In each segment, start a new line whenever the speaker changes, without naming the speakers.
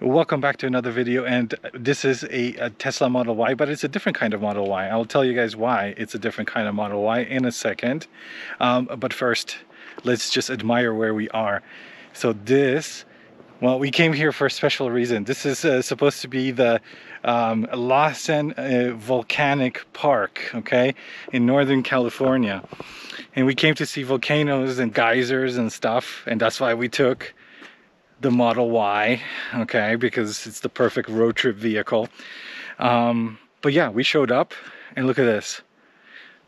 Welcome back to another video and this is a, a, Tesla Model Y but it's a different kind of Model Y. I'll tell you guys why it's a different kind of Model Y in a second. Um, but first let's just admire where we are. So this, well we came here for a special reason. This is uh, supposed to be the um, Lassen uh, Volcanic Park, okay, in Northern California. And we came to see volcanoes and geysers and stuff and that's why we took the Model Y, okay, because it's the perfect road trip vehicle. Um, but yeah, we showed up and look at this.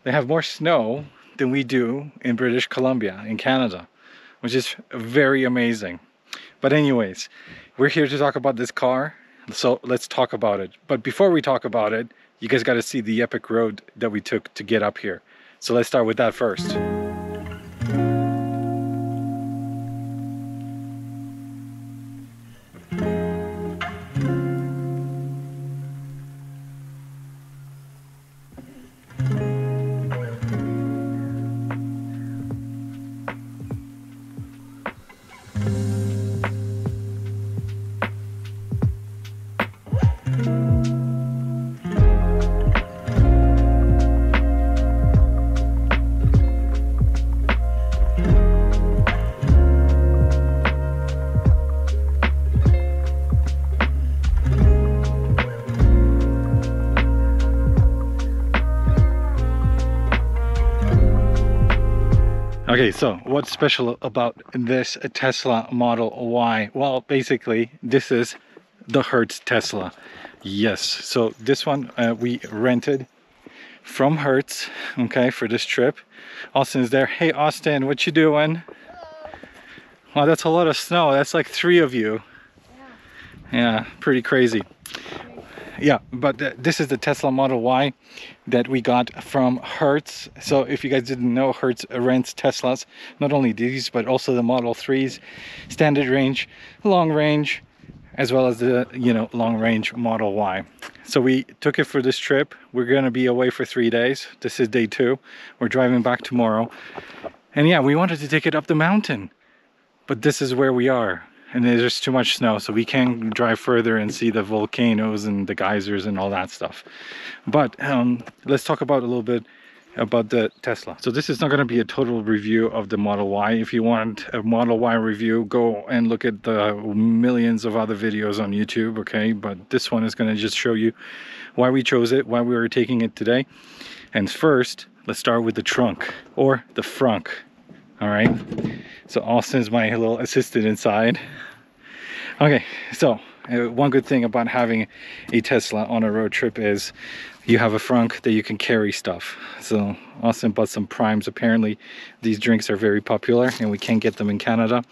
They have more snow than we do in British Columbia, in Canada, which is very amazing. But anyways, we're here to talk about this car, so let's talk about it. But before we talk about it, you guys got to see the epic road that we took to get up here. So let's start with that first. Okay, so what's special about this Tesla Model Y? Well, basically, this is the Hertz Tesla. Yes, so this one uh, we rented from Hertz, okay, for this trip. Austin's there. Hey, Austin, what you doing? Wow, that's a lot of snow. That's like three of you. Yeah, yeah pretty crazy yeah but th this is the tesla model y that we got from hertz. So if you guys didn't know hertz rents teslas not only these but also the model 3s standard range long range as well as the you know long range model y. So we took it for this trip. We're going to be away for three days. This is day two. We're driving back tomorrow. And yeah we wanted to take it up the mountain but this is where we are and there's just too much snow so we can't drive further and see the volcanoes and the geysers and all that stuff. But um, let's talk about a little bit about the Tesla. So this is not going to be a total review of the Model Y. If you want a Model Y review go and look at the millions of other videos on YouTube okay? But this one is going to just show you why we chose it why we were taking it today. And first let's start with the trunk or the frunk all right so austin's my little assistant inside. Okay so uh, one good thing about having a tesla on a road trip is you have a frunk that you can carry stuff. So austin bought some primes. Apparently these drinks are very popular and we can't get them in canada.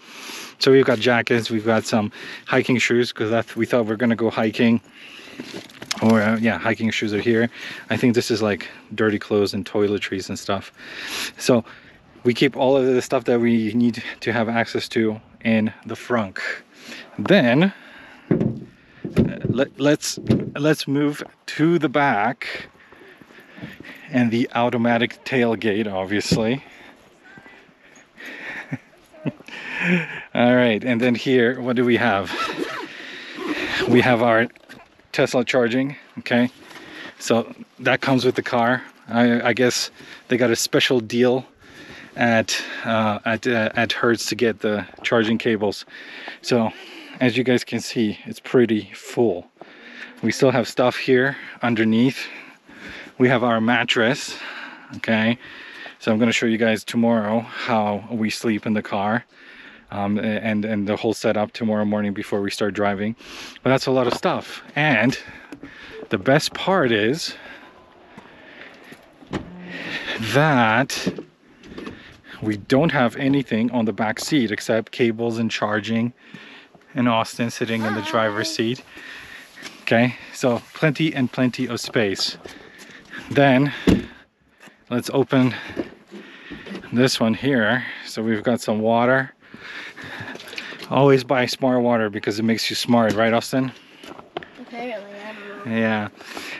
So we've got jackets we've got some hiking shoes because we thought we are going to go hiking. Or uh, yeah hiking shoes are here. I think this is like dirty clothes and toiletries and stuff. So we keep all of the stuff that we need to have access to in the frunk. Then let, let's let's move to the back and the automatic tailgate obviously. All right and then here what do we have? We have our tesla charging okay? So that comes with the car. I, I guess they got a special deal at uh, at uh, at Hertz to get the charging cables. So as you guys can see, it's pretty full. We still have stuff here underneath. We have our mattress, okay? So I'm gonna show you guys tomorrow how we sleep in the car. Um, and and the whole setup tomorrow morning before we start driving but that's a lot of stuff and the best part is that we don't have anything on the back seat except cables and charging and Austin sitting in the driver's seat. Okay, so plenty and plenty of space. Then let's open this one here. So we've got some water. Always buy smart water because it makes you smart, right Austin?
Apparently,
Yeah.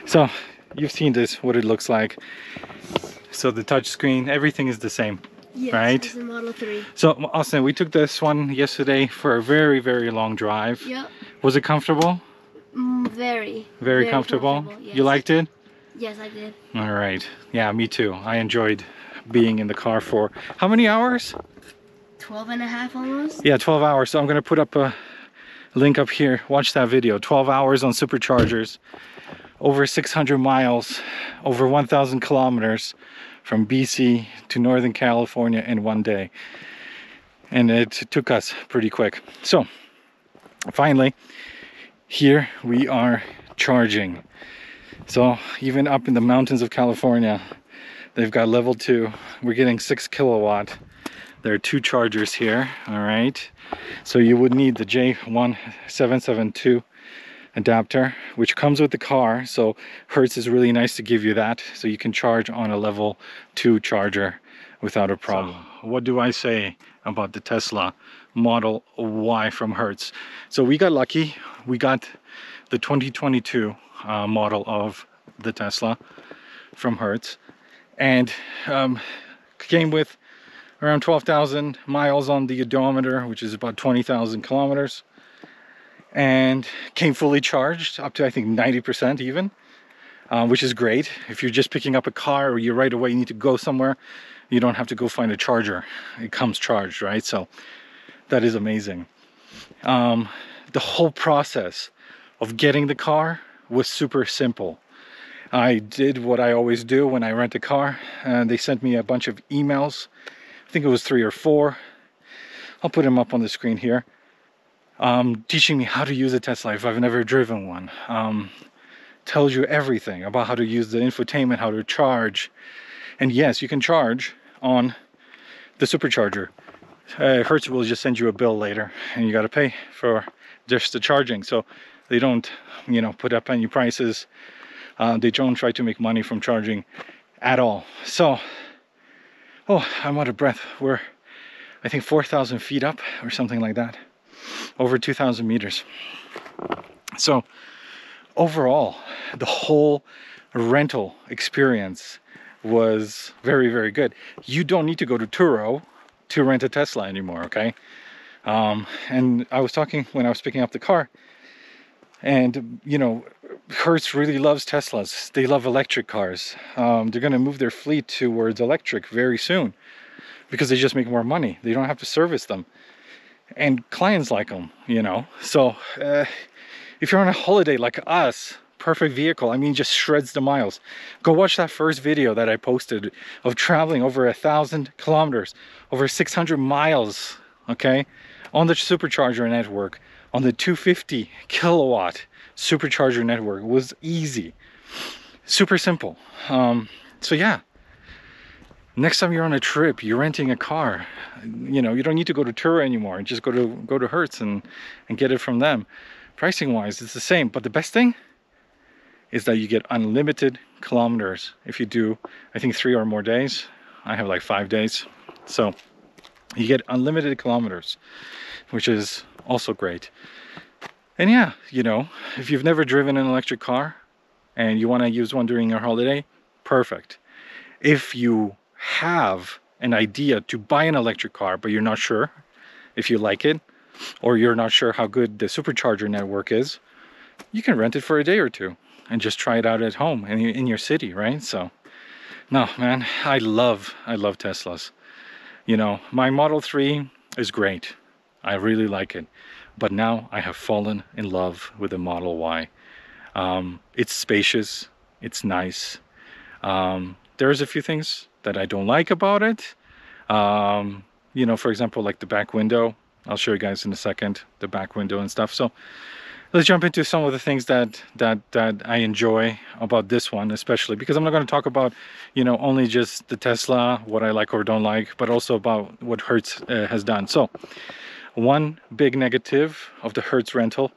So you've seen this, what it looks like. So the touch screen, everything is the same.
Yes,
right?
Model 3.
So Austin, we took this one yesterday for a very, very long drive.
Yeah.
Was it comfortable?
Mm, very.
Very, comfortable?
yes.
You liked it?
Yes, I did.
All right. Yeah, me too. I enjoyed being in the car for how many hours?
12 and a half almost.
Yeah, 12 hours. So I'm going to put up a link up here. Watch that video. 12 hours on superchargers. Over 600 miles, over 1,000 kilometers from BC to Northern California in one day. And it took us pretty quick. So finally, here we are charging. So even up in the mountains of California, they've got level two. We're getting six kilowatt. There are two chargers here, all right? So you would need the J1772 adapter, which comes with the car. So Hertz is really nice to give you that. So you can charge on a level two charger without a problem. So what do I say about the Tesla Model Y from Hertz? So we got lucky. We got the 2022 uh, model of the Tesla from Hertz and um, came with around 12,000 miles on the odometer, which is about 20,000 kilometers, and came fully charged up to I think 90% even, uh, which is great. If you're just picking up a car or you right away you need to go somewhere, you don't have to go find a charger. It comes charged, right? So that is amazing. Um, the whole process of getting the car was super simple. I did what I always do when I rent a car, and they sent me a bunch of emails. I think it was three or four. I'll put them up on the screen here. Um, teaching me how to use a Tesla if I've never driven one. Um, tells you everything about how to use the infotainment, how to charge. And yes, you can charge on the supercharger. Uh, Hertz will just send you a bill later and you got to pay for just the charging. So they don't, you know, put up any prices. Uh, they don't try to make money from charging at all. So, oh, I'm out of breath. We're, I think, 4,000 feet up or something like that, over 2,000 meters. So, overall, the whole rental experience was very, very good. You don't need to go to Turo to rent a Tesla anymore, okay? Um, and I was talking when I was picking up the car, and you know, Hertz really loves Teslas. They love electric cars. Um, they're going to move their fleet towards electric very soon because they just make more money. They don't have to service them, and clients like them, you know. So uh, if you're on a holiday like us, perfect vehicle. I mean, just shreds the miles. Go watch that first video that I posted of traveling over a thousand kilometers, over 600 miles, okay, on the supercharger network, on the 250 kilowatt supercharger network. It was easy, super simple. Um, so yeah, next time you're on a trip, you're renting a car, you know, you don't need to go to Turo anymore. Just go to go to Hertz and and get it from them. Pricing wise, it's the same. But the best thing is that you get unlimited kilometers if you do, I think, three or more days. I have like five days. So you get unlimited kilometers, which is also great. And yeah, you know, if you've never driven an electric car and you want to use one during your holiday, perfect. If you have an idea to buy an electric car, but you're not sure if you like it, or you're not sure how good the supercharger network is, you can rent it for a day or two and just try it out at home your, in your city, right? So, no, man, I love, I love Teslas. You know, my Model 3 is great. I really like it. But now I have fallen in love with the Model Y. Um, it's spacious, it's nice. Um, there's a few things that I don't like about it. Um, you know, for example, like the back window. I'll show you guys in a second, the back window and stuff. So let's jump into some of the things that that that I enjoy about this one especially because I'm not going to talk about you know only just the Tesla what I like or don't like but also about what Hertz uh, has done so one big negative of the Hertz rental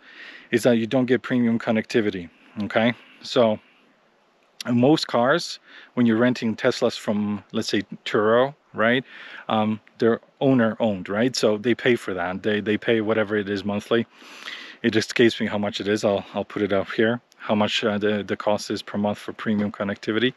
is that you don't get premium connectivity okay so most cars when you're renting Teslas from let's say Turo right um, they're owner owned right? So they pay for that. They they pay whatever it is monthly. It just escapes me how much it is. I'll, I'll put it up here how much uh, the, the cost is per month for premium connectivity.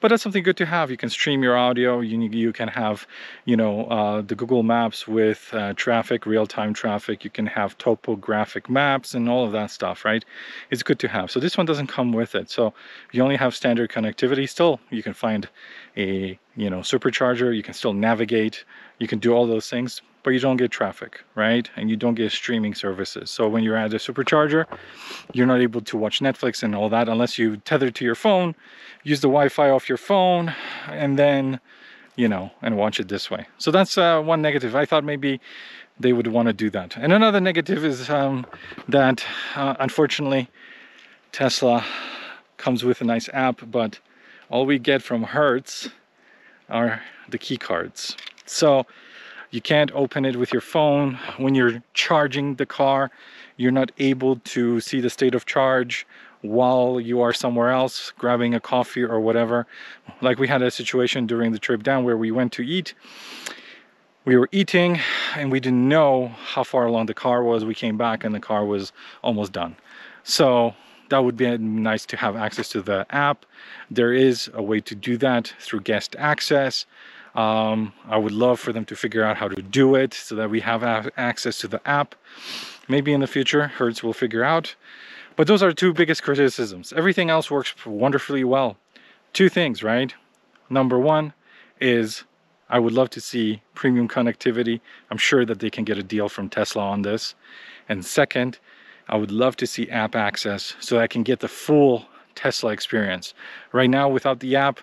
But that's something good to have. You can stream your audio. You, you can have you know uh, the google maps with uh, traffic real-time traffic. You can have topographic maps and all of that stuff right? It's good to have. So this one doesn't come with it. So you only have standard connectivity. Still you can find a you know supercharger. You can still navigate. You can do all those things but you don't get traffic, right? And you don't get streaming services. So when you're at a supercharger, you're not able to watch Netflix and all that unless you tether to your phone, use the Wi-Fi off your phone, and then, you know, and watch it this way. So that's uh, one negative. I thought maybe they would want to do that. And another negative is um, that uh, unfortunately Tesla comes with a nice app, but all we get from Hertz are the key cards. So you can't open it with your phone. When you're charging the car you're not able to see the state of charge while you are somewhere else grabbing a coffee or whatever. Like we had a situation during the trip down where we went to eat. We were eating and we didn't know how far along the car was. We came back and the car was almost done. So that would be nice to have access to the app. There is a way to do that through guest access um, I would love for them to figure out how to do it so that we have access to the app. Maybe in the future, Hertz will figure out. But those are two biggest criticisms. Everything else works wonderfully well. Two things, right? Number one is I would love to see premium connectivity. I'm sure that they can get a deal from Tesla on this. And second, I would love to see app access so I can get the full Tesla experience. Right now, without the app,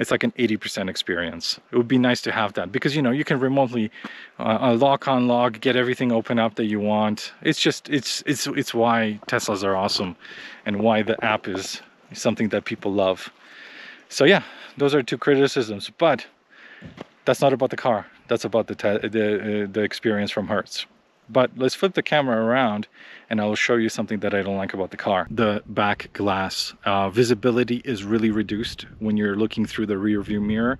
it's like an 80% experience. It would be nice to have that because you know you can remotely uh, uh, lock on log, get everything open up that you want. It's just it's it's it's why Teslas are awesome, and why the app is something that people love. So yeah, those are two criticisms, but that's not about the car. That's about the the uh, the experience from Hertz. But let's flip the camera around and I will show you something that I don't like about the car. The back glass uh, visibility is really reduced when you're looking through the rear view mirror.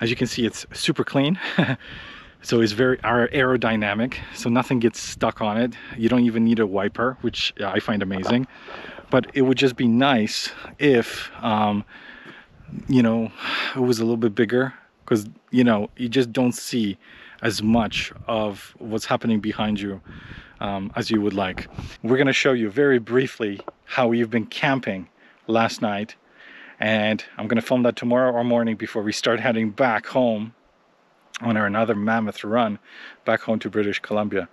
As you can see, it's super clean. so it's very aerodynamic so nothing gets stuck on it you don't even need a wiper which i find amazing but it would just be nice if um, you know it was a little bit bigger because you know you just don't see as much of what's happening behind you um, as you would like. We're going to show you very briefly how we've been camping last night and I'm going to film that tomorrow or morning before we start heading back home on our another mammoth run back home to British Columbia.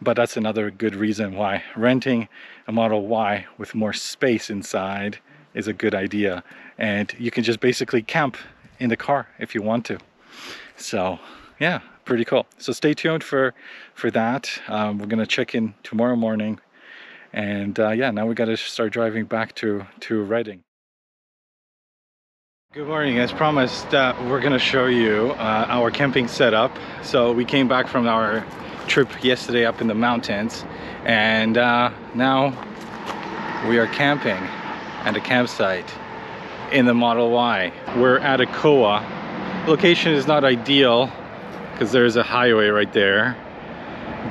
But that's another good reason why renting a Model Y with more space inside is a good idea. And you can just basically camp in the car if you want to. So yeah, pretty cool. So stay tuned for for that. Um, we're gonna check in tomorrow morning, and uh, yeah, now we got to start driving back to to Redding. Good morning. As promised, uh, we're gonna show you uh, our camping setup. So we came back from our trip yesterday up in the mountains, and uh, now we are camping at a campsite in the Model Y. We're at a Koa. Location is not ideal because there's a highway right there.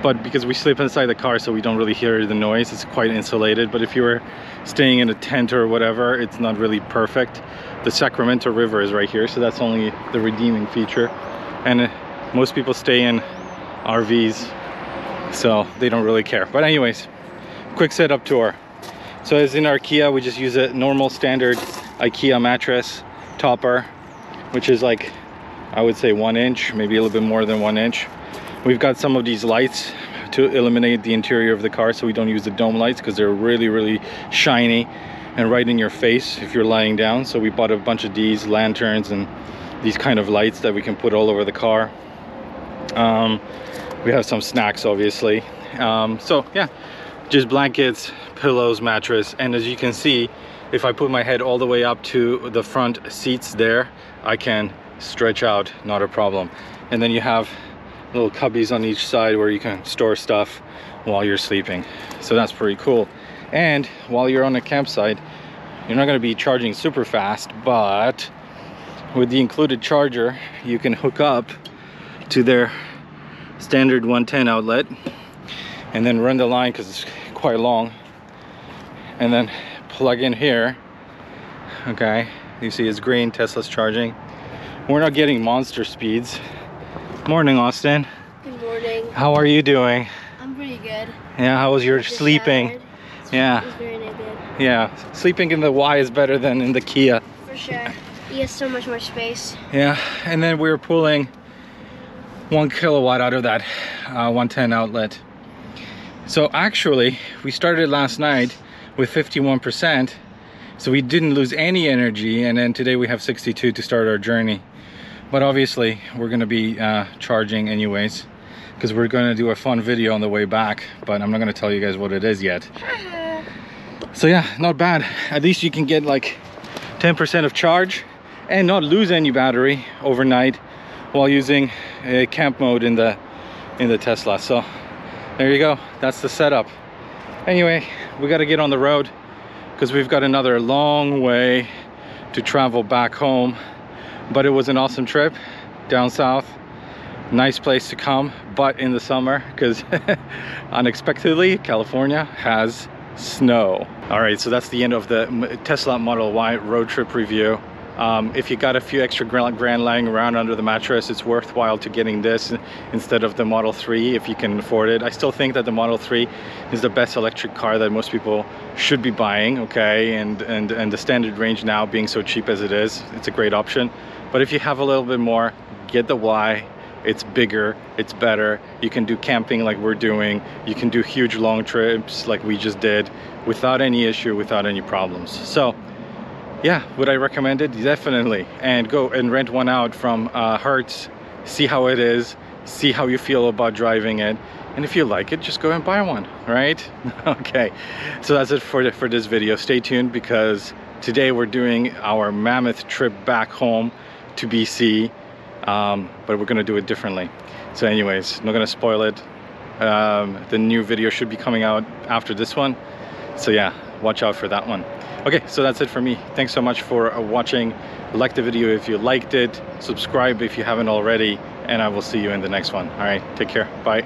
But because we sleep inside the car so we don't really hear the noise it's quite insulated. But if you were staying in a tent or whatever it's not really perfect. The Sacramento River is right here so that's only the redeeming feature. And uh, most people stay in RVs so they don't really care. But anyways quick setup tour. So as in IKEA we just use a normal standard IKEA mattress topper which is like I would say one inch, maybe a little bit more than one inch. We've got some of these lights to illuminate the interior of the car so we don't use the dome lights because they're really, really shiny and right in your face if you're lying down. So we bought a bunch of these lanterns and these kind of lights that we can put all over the car. Um, we have some snacks, obviously. Um, so yeah, just blankets, pillows, mattress. And as you can see, if I put my head all the way up to the front seats there, I can stretch out not a problem. And then you have little cubbies on each side where you can store stuff while you're sleeping. So that's pretty cool. And while you're on a campsite you're not going to be charging super fast but with the included charger you can hook up to their standard 110 outlet and then run the line because it's quite long. And then plug in here. Okay you see it's green tesla's charging we're not getting monster speeds morning austin
Good morning.
how are you doing
I'm pretty good.
yeah how was your
Just
sleeping. Yeah.
Very
yeah sleeping in the y is better than in the kia
For sure. He has so much more space.
yeah and then we're pulling one kilowatt out of that uh, 110 outlet so actually we started last night with 51 percent so we didn't lose any energy and then today we have 62 to start our journey but obviously we're going to be uh, charging anyways because we're going to do a fun video on the way back but i'm not going to tell you guys what it is yet. So yeah not bad. At least you can get like 10 percent of charge and not lose any battery overnight while using a camp mode in the in the tesla. So there you go. That's the setup. Anyway we got to get on the road because we've got another long way to travel back home but it was an awesome trip down south. Nice place to come but in the summer because unexpectedly california has snow. All right so that's the end of the tesla model y road trip review um, if you got a few extra grand, grand lying around under the mattress it's worthwhile to getting this instead of the model 3 if you can afford it. I still think that the model 3 is the best electric car that most people should be buying okay? And and and the standard range now being so cheap as it is it's a great option. But if you have a little bit more get the y. It's bigger it's better. You can do camping like we're doing. You can do huge long trips like we just did without any issue without any problems. So yeah would i recommend it? Definitely. And go and rent one out from uh, hertz. See how it is. See how you feel about driving it. And if you like it just go and buy one right? Okay. So that's it for, for this video. Stay tuned because today we're doing our mammoth trip back home to bc um, but we're gonna do it differently. So anyways not gonna spoil it. Um, the new video should be coming out after this one. So yeah watch out for that one okay so that's it for me. Thanks so much for uh, watching. Like the video if you liked it. Subscribe if you haven't already. And i will see you in the next one. All right take care. Bye